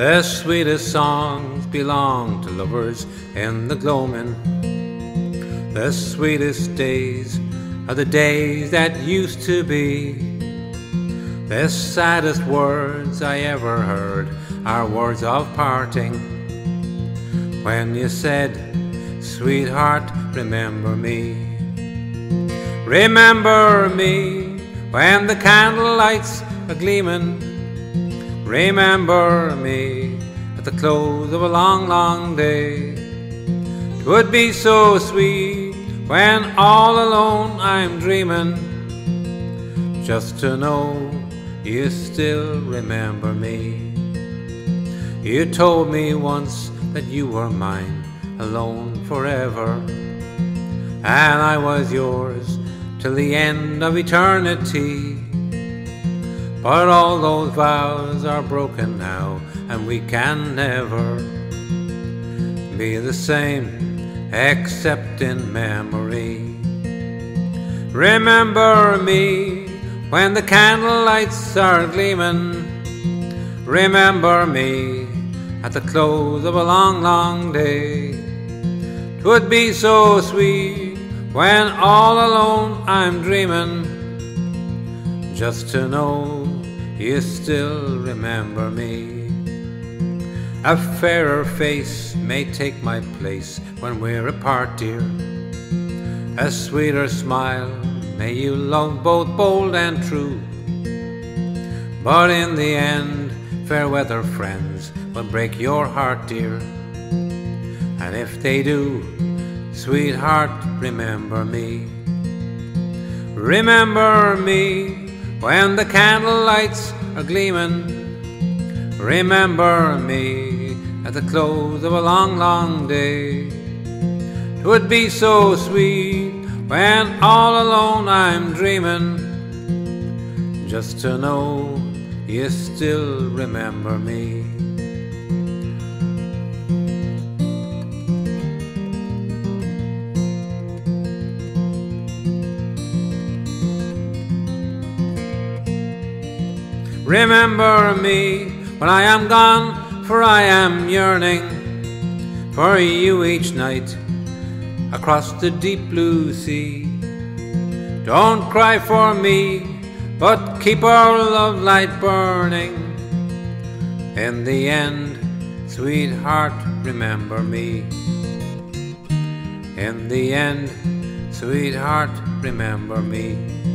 The sweetest songs belong to lovers in the gloaming. The sweetest days are the days that used to be. The saddest words I ever heard are words of parting. When you said, Sweetheart, remember me. Remember me when the candle lights are gleaming. Remember me at the close of a long, long day. It would be so sweet when all alone I'm dreaming just to know you still remember me. You told me once that you were mine alone forever, and I was yours till the end of eternity. But all those vows are broken now, and we can never be the same except in memory. Remember me when the candle lights are gleaming. Remember me at the close of a long, long day. Twould be so sweet when all alone I'm dreaming, just to know you still remember me. A fairer face may take my place when we're apart, dear. A sweeter smile, may you love both bold and true. But in the end, fair weather friends will break your heart, dear. And if they do, Sweetheart, remember me. Remember me when the candle lights are gleaming. Remember me at the close of a long, long day. It would be so sweet when all alone I'm dreaming. Just to know you still remember me. Remember me when I am gone, for I am yearning for you each night across the deep blue sea. Don't cry for me, but keep our love light burning. In the end, sweetheart, remember me. In the end, sweetheart, remember me.